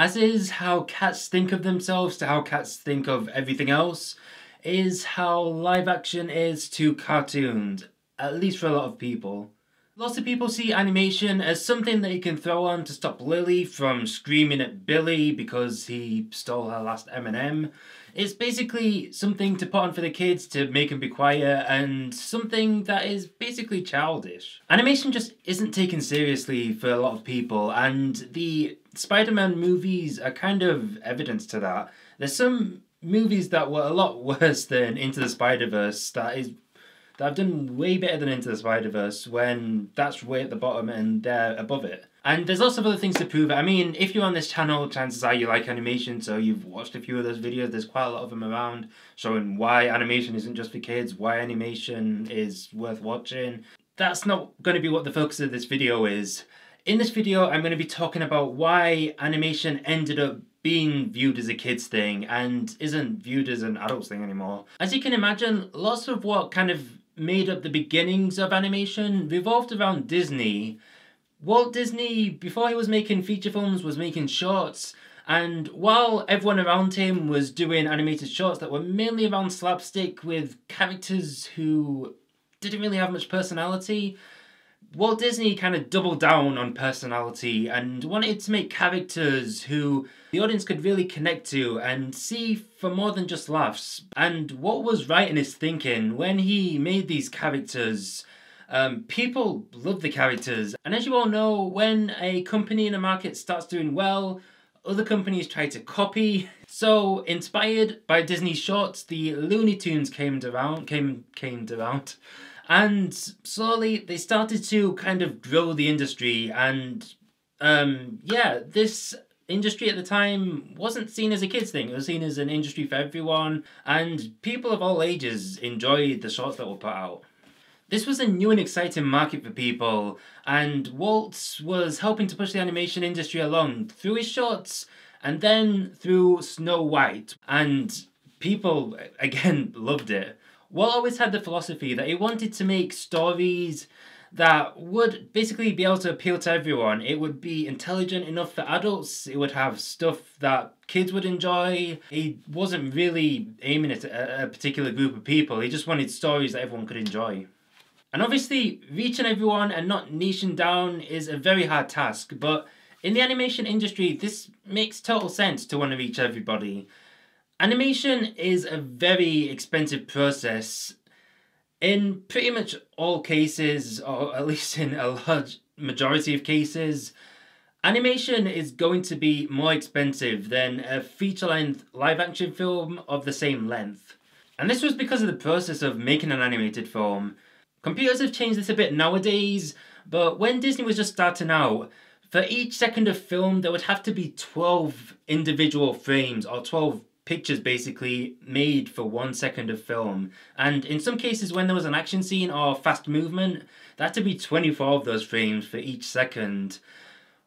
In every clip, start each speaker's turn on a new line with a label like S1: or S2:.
S1: as is how cats think of themselves to how cats think of everything else, is how live action is to cartoons, at least for a lot of people. Lots of people see animation as something that you can throw on to stop Lily from screaming at Billy because he stole her last M&M. It's basically something to put on for the kids to make them be quiet and something that is basically childish. Animation just isn't taken seriously for a lot of people and the Spider-Man movies are kind of evidence to that. There's some movies that were a lot worse than Into the Spider-Verse that is that have done way better than Into the Spider Verse when that's way at the bottom and they're above it. And there's lots of other things to prove it. I mean, if you're on this channel, chances are you like animation, so you've watched a few of those videos. There's quite a lot of them around showing why animation isn't just for kids, why animation is worth watching. That's not going to be what the focus of this video is. In this video, I'm going to be talking about why animation ended up being viewed as a kid's thing and isn't viewed as an adult's thing anymore. As you can imagine, lots of what kind of made up the beginnings of animation revolved around Disney. Walt Disney, before he was making feature films, was making shorts. And while everyone around him was doing animated shorts that were mainly around slapstick with characters who didn't really have much personality, Walt Disney kind of doubled down on personality and wanted to make characters who the audience could really connect to and see for more than just laughs. And what was right in his thinking when he made these characters? Um, people love the characters, and as you all know, when a company in a market starts doing well, other companies try to copy. So, inspired by Disney shorts, the Looney Tunes came around, came came around, and slowly they started to kind of grow the industry. And um, yeah this industry at the time wasn't seen as a kids thing. It was seen as an industry for everyone. And people of all ages enjoyed the shorts that were put out this was a new and exciting market for people and Walt was helping to push the animation industry along through his shorts and then through Snow White and people again loved it Walt always had the philosophy that he wanted to make stories that would basically be able to appeal to everyone. It would be intelligent enough for adults, it would have stuff that kids would enjoy. He wasn't really aiming at a particular group of people, he just wanted stories that everyone could enjoy. And obviously, reaching everyone and not niching down is a very hard task, but in the animation industry, this makes total sense to want to reach everybody. Animation is a very expensive process. In pretty much all cases, or at least in a large majority of cases, animation is going to be more expensive than a feature length live action film of the same length. And this was because of the process of making an animated film. Computers have changed this a bit nowadays, but when Disney was just starting out, for each second of film, there would have to be 12 individual frames or 12 pictures basically made for one second of film. And in some cases, when there was an action scene or fast movement, there had to be 24 of those frames for each second.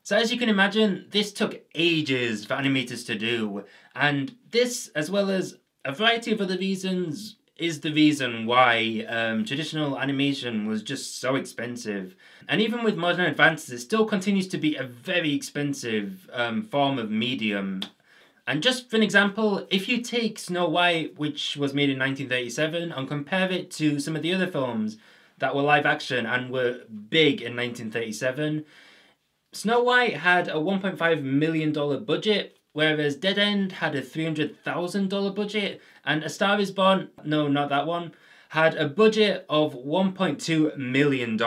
S1: So, as you can imagine, this took ages for animators to do, and this, as well as a variety of other reasons, is the reason why um, traditional animation was just so expensive. And even with modern advances, it still continues to be a very expensive um, form of medium. And just for an example, if you take Snow White, which was made in 1937, and compare it to some of the other films that were live action and were big in 1937, Snow White had a $1.5 million budget, whereas Dead End had a $300,000 budget, and A Star is Born, no, not that one, had a budget of $1.2 million.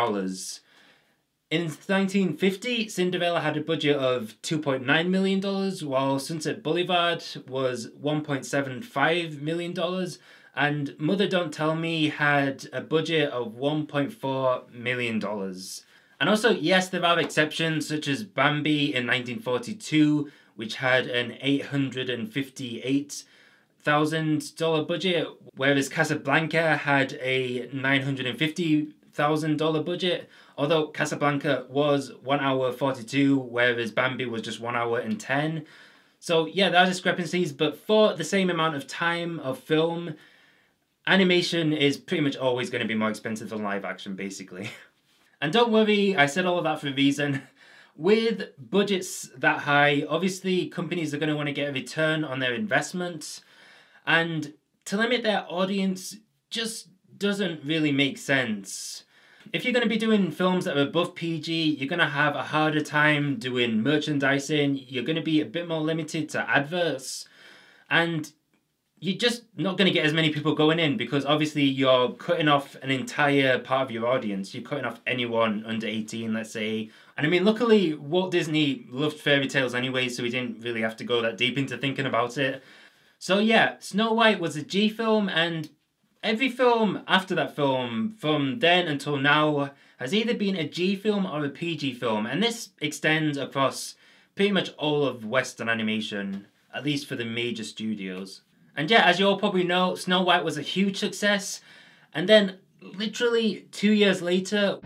S1: In 1950, Cinderella had a budget of $2.9 million, while Sunset Boulevard was $1.75 million, and Mother Don't Tell Me had a budget of $1.4 million. And also, yes, there are exceptions, such as Bambi in 1942, which had an $858,000 budget, whereas Casablanca had a $950,000 budget. Although Casablanca was 1 hour 42, whereas Bambi was just 1 hour and 10. So yeah, there are discrepancies, but for the same amount of time of film, animation is pretty much always going to be more expensive than live action, basically. and don't worry, I said all of that for a reason. With budgets that high, obviously companies are going to want to get a return on their investment. And to limit their audience just doesn't really make sense. If you're going to be doing films that are above PG, you're going to have a harder time doing merchandising, you're going to be a bit more limited to adverts, and you're just not going to get as many people going in because obviously you're cutting off an entire part of your audience. You're cutting off anyone under 18, let's say. And I mean, luckily, Walt Disney loved fairy tales anyway, so he didn't really have to go that deep into thinking about it. So yeah, Snow White was a G film, and every film after that film, from then until now, has either been a G film or a PG film, and this extends across pretty much all of Western animation, at least for the major studios. And yeah, as you all probably know, Snow White was a huge success. And then, literally two years later,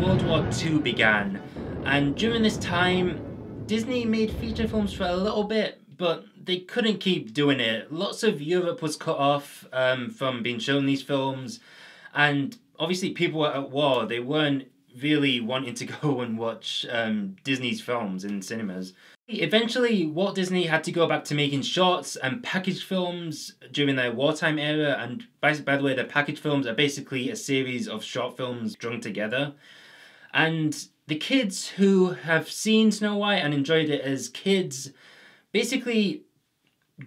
S1: World War II began. And during this time, Disney made feature films for a little bit, but they couldn't keep doing it. Lots of Europe was cut off um, from being shown these films. And obviously, people were at war. They weren't really wanting to go and watch um, Disney's films in cinemas. Eventually, Walt Disney had to go back to making shorts and package films during their wartime era. And by, by the way, the package films are basically a series of short films strung together. And the kids who have seen Snow White and enjoyed it as kids basically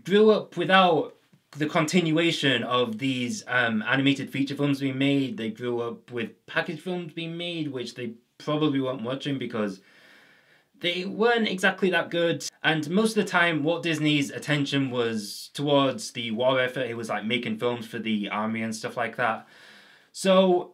S1: grew up without the continuation of these um, animated feature films being made. They grew up with package films being made, which they probably weren't watching because they weren't exactly that good. And most of the time, Walt Disney's attention was towards the war effort. He was like making films for the army and stuff like that. So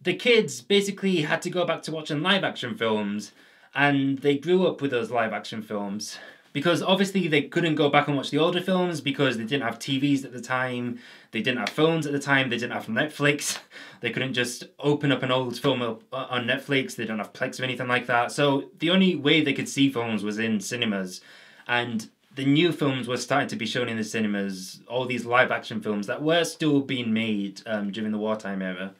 S1: the kids basically had to go back to watching live action films, and they grew up with those live action films because obviously they couldn't go back and watch the older films because they didn't have TVs at the time, they didn't have phones at the time, they didn't have Netflix, they couldn't just open up an old film on Netflix, they don't have Plex or anything like that. So the only way they could see films was in cinemas, and the new films were starting to be shown in the cinemas, all these live action films that were still being made um, during the wartime era.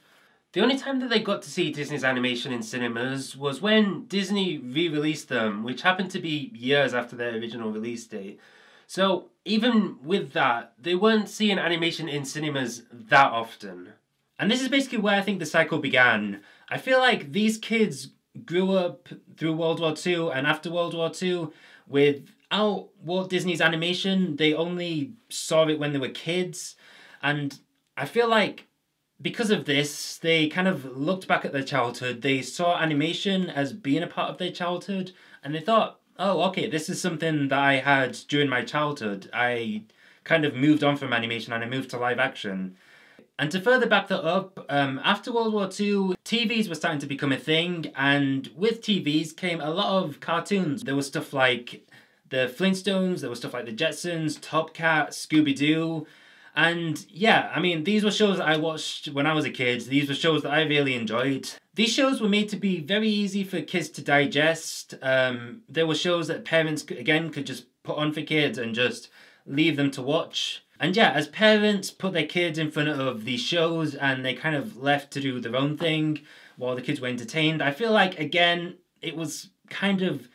S1: The only time that they got to see Disney's animation in cinemas was when Disney re released them, which happened to be years after their original release date. So, even with that, they weren't seeing animation in cinemas that often. And this is basically where I think the cycle began. I feel like these kids grew up through World War II and after World War II without Walt Disney's animation. They only saw it when they were kids. And I feel like because of this, they kind of looked back at their childhood. They saw animation as being a part of their childhood, and they thought, oh, okay, this is something that I had during my childhood. I kind of moved on from animation and I moved to live action. And to further back that up, um, after World War II, TVs were starting to become a thing, and with TVs came a lot of cartoons. There was stuff like the Flintstones, there was stuff like the Jetsons, Top Cat, Scooby Doo, and yeah, I mean, these were shows that I watched when I was a kid. These were shows that I really enjoyed. These shows were made to be very easy for kids to digest. Um, there were shows that parents, again, could just put on for kids and just leave them to watch. And yeah, as parents put their kids in front of these shows and they kind of left to do their own thing while the kids were entertained, I feel like, again, it was kind of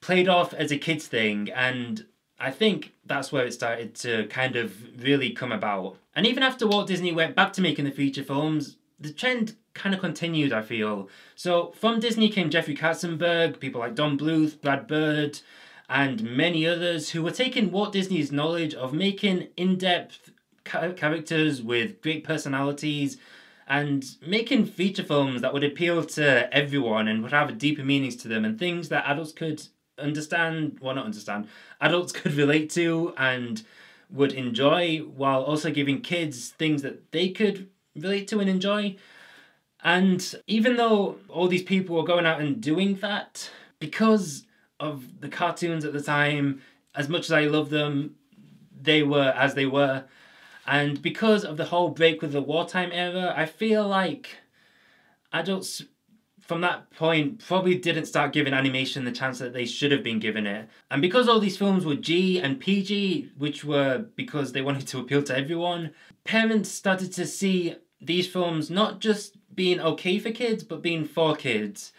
S1: played off as a kids thing and I think that's where it started to kind of really come about. And even after Walt Disney went back to making the feature films, the trend kind of continued, I feel. So from Disney came Jeffrey Katzenberg, people like Don Bluth, Brad Bird, and many others who were taking Walt Disney's knowledge of making in-depth characters with great personalities and making feature films that would appeal to everyone and would have deeper meanings to them and things that adults could understand, well, not understand, adults could relate to and would enjoy, while also giving kids things that they could relate to and enjoy. And even though all these people were going out and doing that, because of the cartoons at the time, as much as I love them, they were as they were. And because of the whole break with the wartime era, I feel like adults from that point probably didn't start giving animation the chance that they should have been given it. And because all these films were G and PG, which were because they wanted to appeal to everyone, parents started to see these films not just being okay for kids, but being for kids.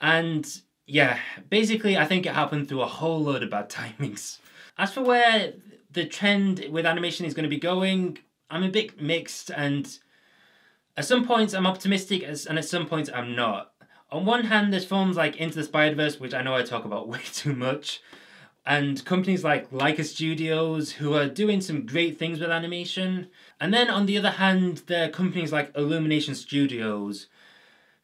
S1: And yeah, basically, I think it happened through a whole load of bad timings. As for where the trend with animation is going to be going, I'm a bit mixed, and at some points I'm optimistic, and at some points I'm not. On one hand, there's films like Into the Spider Verse, which I know I talk about way too much, and companies like Laika Studios who are doing some great things with animation. And then on the other hand, there are companies like Illumination Studios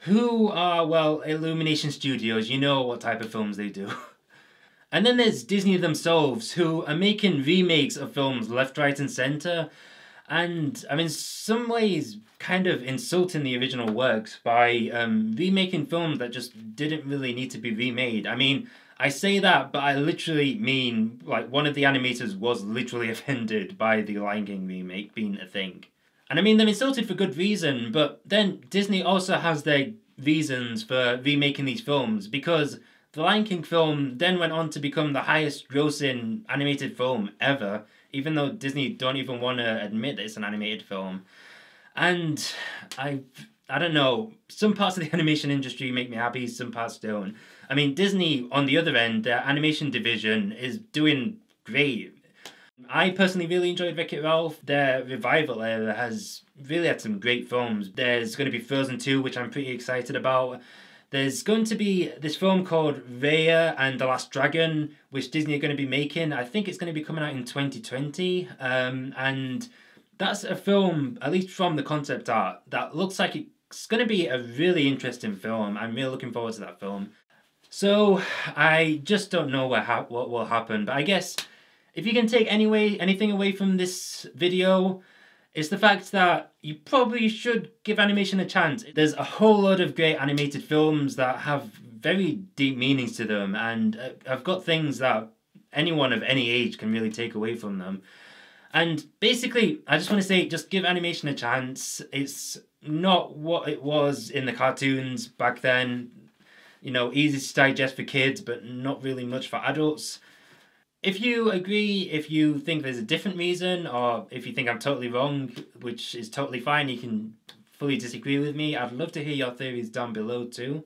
S1: who are, well, Illumination Studios, you know what type of films they do. and then there's Disney themselves who are making remakes of films left, right, and centre. And I mean, some ways, kind of insulting the original works by um, remaking films that just didn't really need to be remade. I mean, I say that, but I literally mean like one of the animators was literally offended by the Lion King remake being a thing. And I mean they're insulted for good reason, but then Disney also has their reasons for remaking these films because the Lion King film then went on to become the highest grossing animated film ever, even though Disney don't even want to admit that it's an animated film. And I I don't know, some parts of the animation industry make me happy, some parts don't. I mean, Disney, on the other end, their animation division is doing great. I personally really enjoyed Wreck It Ralph. Their revival era has really had some great films. There's going to be Frozen 2, which I'm pretty excited about. There's going to be this film called Raya and the Last Dragon, which Disney are going to be making. I think it's going to be coming out in 2020. Um, and that's a film, at least from the concept art, that looks like it's going to be a really interesting film. I'm really looking forward to that film. So I just don't know what ha- what will happen. But I guess if you can take anyway anything away from this video, it's the fact that you probably should give animation a chance. There's a whole lot of great animated films that have very deep meanings to them, and uh, I've got things that anyone of any age can really take away from them. And basically, I just want to say, just give animation a chance. It's not what it was in the cartoons back then you know, easy to digest for kids, but not really much for adults. If you agree, if you think there's a different reason, or if you think I'm totally wrong, which is totally fine, you can fully disagree with me. I'd love to hear your theories down below too.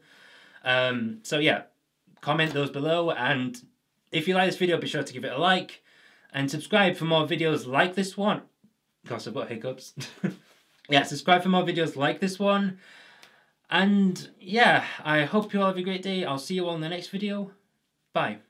S1: Um, so yeah, comment those below, and if you like this video, be sure to give it a like, and subscribe for more videos like this one. Gosh, I've got hiccups. yeah, subscribe for more videos like this one. And yeah, I hope you all have a great day. I'll see you all in the next video. Bye.